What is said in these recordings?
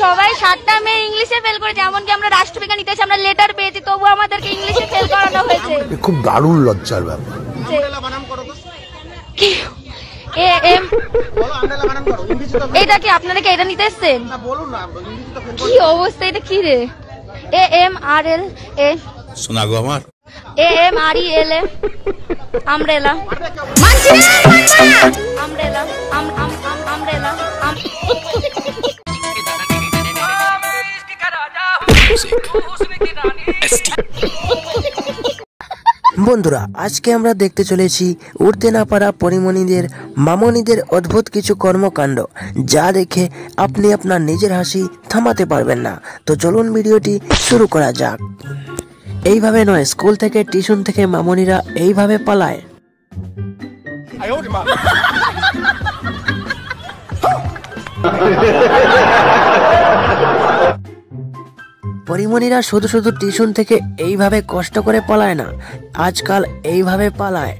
সবাই সাতটা মেয়ে ইংলিশে ফেল করেছে এমনকি আমরা রাষ্ট্রবিজ্ঞান ইতিহাসে আমরা লেটার পেয়েছি তবু আমাদেরকে ইংলিশে ফেল করানো হয়েছে। খুব দারুণ লজ্জার ব্যাপার। কি? এ এম এটা কি আপনারা কি এটা নিতে এসছেন? কি অবস্থা এটা কি রে? এ এম আর এল এ শোনা গো আমার। A M R E L A. আমরেলা। আমরেলা। আম আম আম আমরেলা। বন্ধুরা আজকে আমরা দেখতে চলেছি উঠতে না পারা পরিমণিদের মামনিদের অদ্ভুত কিছু কর্মকাণ্ড যা দেখে আপনি আপনার নিজের হাসি থামাতে পারবেন না। তো চলুন ভিডিওটি শুরু করা যাক। এইভাবে নয় স্কুল থেকে টিউশন থেকে মামনিরা এইভাবে পালায়। পরিমণিরা শুধু শুধু টিউশন থেকে এইভাবে কষ্ট করে পালায় না, আজকাল এইভাবে পালায়।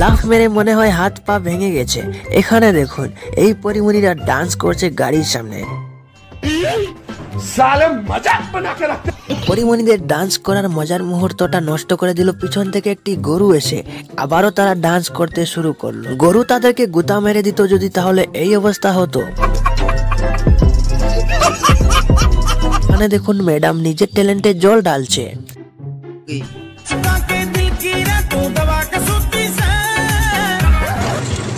লাফ মেরে মনে হয় হাত পা ভেঙে গেছে। এখানে দেখুন, এই পরিমণিরা ডান্স করছে গাড়ির সামনে। পরিমণিদের ডান্স করার মজার মুহূর্তটা নষ্ট করে দিল পিছন থেকে একটি গরু এসে আবারও তারা ডান্স করতে শুরু করলো গরু তাদেরকে গুতা মেরে দিত যদি তাহলে এই অবস্থা হতো এখানে দেখুন ম্যাডাম নিজের ট্যালেন্টে জল ঢালছে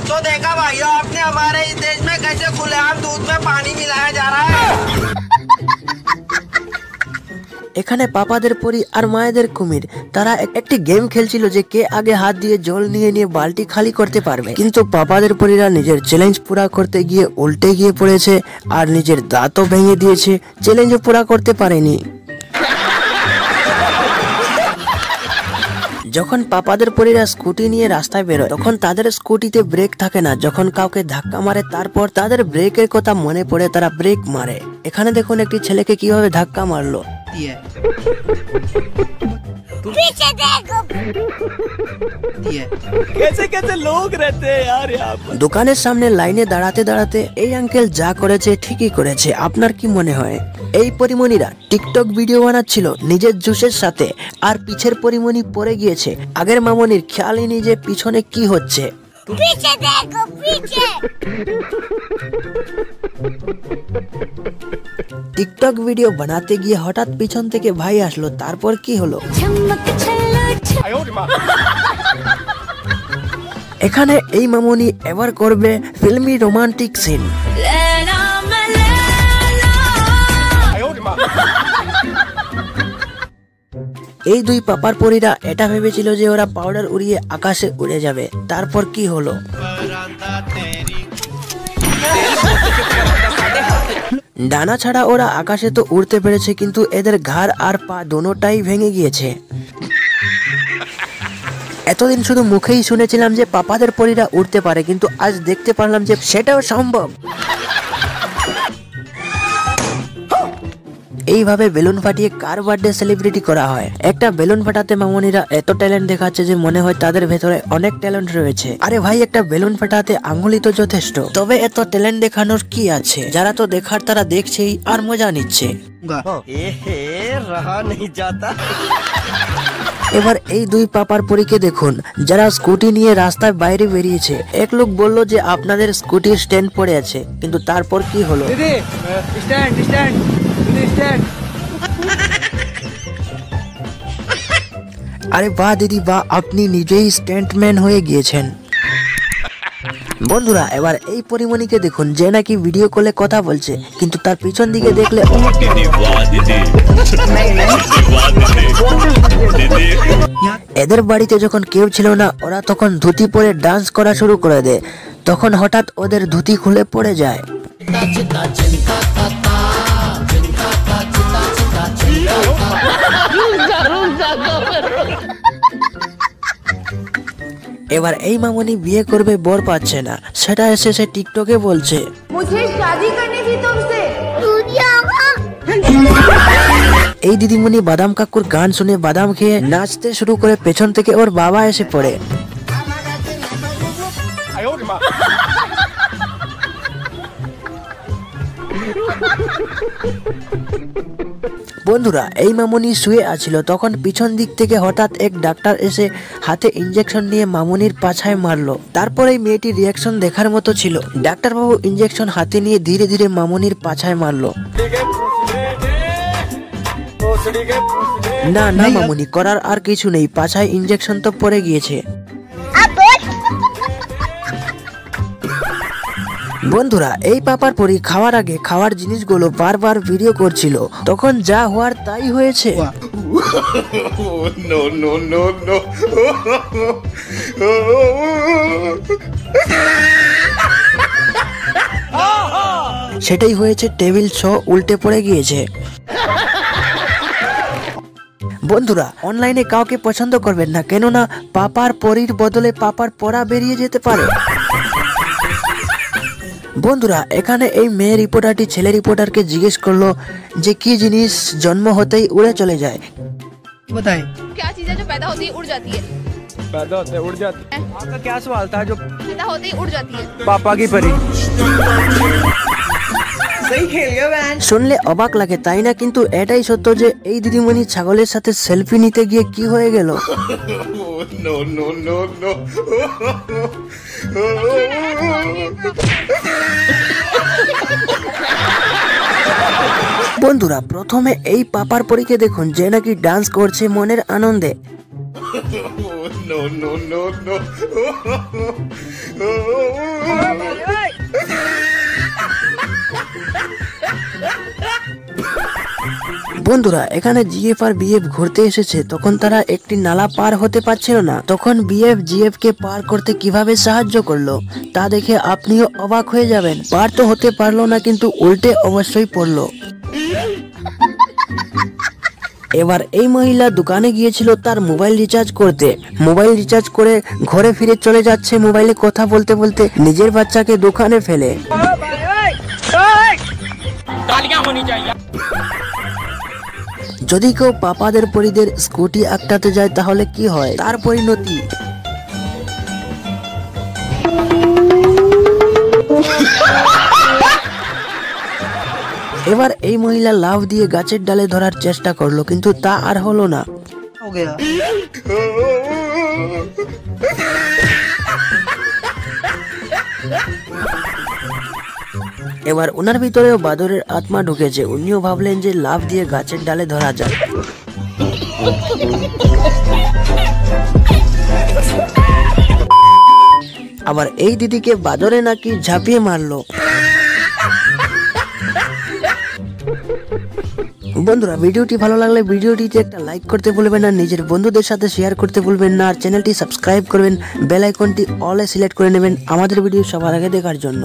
तो देखा भाइयों आपने हमारे इस देश में कैसे खुलेआम दूध में पानी मिलाया जा रहा है এখানে পাপাদের পরি আর মায়েদের কুমির। তারা একটি গেম খেলছিল যে কে আগে হাত দিয়ে জল নিয়ে নিয়ে বালতি খালি করতে পারবে। কিন্তু পাপাদের পরীরা নিজের চ্যালেঞ্জ পুরা করতে গিয়ে উল্টে গিয়ে পড়েছে আর নিজের দাঁতও ভেঙে দিয়েছে। চ্যালেঞ্জও পুরা করতে পারেনি। যখন পাপাদের পরীরা স্কুটি নিয়ে রাস্তায় বেরোয়, তখন তাদের স্কুটিতে ব্রেক থাকে না। যখন কাউকে ধাক্কা মারে, তারপর তাদের ব্রেকের কথা মনে পড়ে, তারা ব্রেক মারে। এখানে দেখুন একটি ছেলেকে কীভাবে ধাক্কা মারলো। দোকানের সামনে লাইনে দাঁড়াতে দাঁড়াতে এই আঙ্কেল যা করেছে ঠিকই করেছে। আপনার কি মনে হয়? এই পরিমণিরা টিকটক ভিডিও বানাচ্ছিল নিজের জুসের সাথে আর পিছের পরিমণি পড়ে গিয়েছে। আগের মামনির খেয়ালই নেই যে পিছনে কি হচ্ছে। पीछे देखो पीछे টিকটক ভিডিও বানাতে গিয়ে হঠাৎ পিছন থেকে ভাই আসলো তারপর কি হলো चमक छल्लो এখানে এই মামনি এবার করবে ফিল্মি রোমান্টিক সিন लैला मलैला এই দুই পাপার পরীরা এটা ভেবেছিল যে ওরা পাউডার উড়িয়ে আকাশে উড়ে যাবে। তারপর কি হলো? ডানা ছাড়া ওরা আকাশে তো উড়তে পেরেছে, কিন্তু এদের ঘাড় আর পা দোনোটাই ভেঙে গিয়েছে। এতদিন শুধু মুখেই শুনেছিলাম যে পাপাদের পরীরা উড়তে পারে, কিন্তু আজ দেখতে পারলাম যে সেটাও সম্ভব। এইভাবে বেলুন ফাটিয়ে কার বার্থডে সেলিব্রিটি করা হয়? একটা বেলুন ফাটাতে মামনিরা এত ট্যালেন্ট দেখাচ্ছে যে মনে হয় তাদের ভেতরে অনেক ট্যালেন্ট রয়েছে। আরে ভাই, একটা বেলুন ফাটাতে আঙুলি তো যথেষ্ট। তবে এত ট্যালেন্ট দেখানোর কি আছে? যারা তো দেখার তারা দেখছেই আর মজা নিচ্ছে। এবার এই দুই পাপার পরীকে দেখুন। যারা স্কুটি নিয়ে রাস্তায় বাইরে বেরিয়েছে। এক লোক বলল যে আপনাদের স্কুটির স্ট্যান্ড পড়ে আছে। কিন্তু তারপর কি হলো? স্ট্যান্ড স্ট্যান্ড আরে বা দিদি বা আপনি নিজেই স্টেন্টম্যান হয়ে গিয়েছেন। বন্ধুরা এবার এই পরিমণিকে দেখুন যে নাকি ভিডিও কলে কথা বলছে কিন্তু তার পিছন দিকে দেখলে এদের বাড়িতে যখন কেউ ছিল না ওরা তখন ধুতি পরে ডান্স করা শুরু করে দেয়। তখন হঠাৎ ওদের ধুতি খুলে পড়ে যায়। এবার এই মামনি বিয়ে করবে বর পাচ্ছে না। সেটা এসে সে টিকটকে বলছে। এই দিদিমণি বাদাম কাকুর গান শুনে বাদাম খেয়ে নাচতে শুরু করে পেছন থেকে ওর বাবা এসে পড়ে। Ha ha ha ha! বন্ধুরা, এই মামুনি শুয়ে আছিল। তখন পিছন দিক থেকে হঠাৎ এক ডাক্তার এসে হাতে ইঞ্জেকশন নিয়ে মামুনির পাছায় মারলো। তারপর এই মেয়েটির রিয়াকশন দেখার মতো ছিল। ডাক্তারবাবু ইঞ্জেকশন হাতে নিয়ে ধীরে ধীরে মামুনির পাছায় মারলো। না না মামুনি, করার আর কিছু নেই। পাছায় ইঞ্জেকশন তো পড়ে গিয়েছে। বন্ধুরা এই পাপার পরি খাওয়ার আগে খাওয়ার জিনিসগুলো বারবার ভিডিও করছিল। তখন যা হওয়ার তাই হয়েছে. সেটাই হয়েছে টেবিল ছ উল্টে পড়ে গিয়েছে। বন্ধুরা অনলাইনে কাউকে পছন্দ করবেন না কেননা পাপার পরির বদলে পাপার পড়া বেরিয়ে যেতে পারে। বন্ধুরা এখানে এই মেয়ে রিপোর্টারটি ছেলে রিপোর্টারকে জিজ্ঞেস করলো যে কি জিনিস জন্ম হতেই উড়ে চলে যায় क्या चीज है जो पैदा होते ही उड़ जाती है पैदा होते उड़ जाती आपका क्या सवाल था जो पैदा होते ही उड़ जाती है पापा की परी सही खेल गया बहन শুনলে অবাক লাগে তাই না কিন্তু এটাই সত্য যে এই দিদিমণি ছাগলের সাথে সেলফি নিতে গিয়ে কি হয়ে গেল no, no, no, no. বন্ধুরা প্রথমে এই পাপার পরীকে দেখুন যে নাকি ডান্স করছে মনের আনন্দে. বন্ধুরা, এখানে জিএফ আর বিএফ ঘুরতে এসেছে। তখন তারা একটি নালা পার হতে পারছিল না। তখন বিএফ জিএফ কে পার করতে কীভাবে সাহায্য করল, তা দেখে আপনিও অবাক হয়ে যাবেন। পার তো হতে পারল না, কিন্তু উল্টে অবশ্যই পড়ল। এবার এই মহিলা দোকানে গিয়েছিল তার মোবাইল রিচার্জ করতে। মোবাইল রিচার্জ করে ঘরে ফিরে চলে যাচ্ছে, মোবাইলে কথা বলতে বলতে নিজের বাচ্চাকে দোকানে ফেলে। যদি কেউ পাপাদের পরিদের স্কুটি আটকাতে যায় তাহলে কি হয়? তার পরিণতি? এবার এই মহিলা লাভ দিয়ে গাছের ডালে ধরার চেষ্টা করল কিন্তু তা আর হলো না। এবার ওনার ভিতরেও বাদরের আত্মা ঢুকেছে উনিও ভাবলেন যে লাভ দিয়ে গাছের ডালে ধরা যায় আবার এই দিদিকে বাদরে নাকি ঝাঁপিয়ে মারলো। বন্ধুরা, ভিডিওটি ভালো লাগলে ভিডিওটিতে একটা লাইক করতে ভুলবেন না, নিজের বন্ধুদের সাথে শেয়ার করতে ভুলবেন না, আর চ্যানেলটি সাবস্ক্রাইব করবেন বেল আইকনটি অলে সিলেক্ট করে নেবেন আমাদের ভিডিও সবার আগে দেখার জন্য।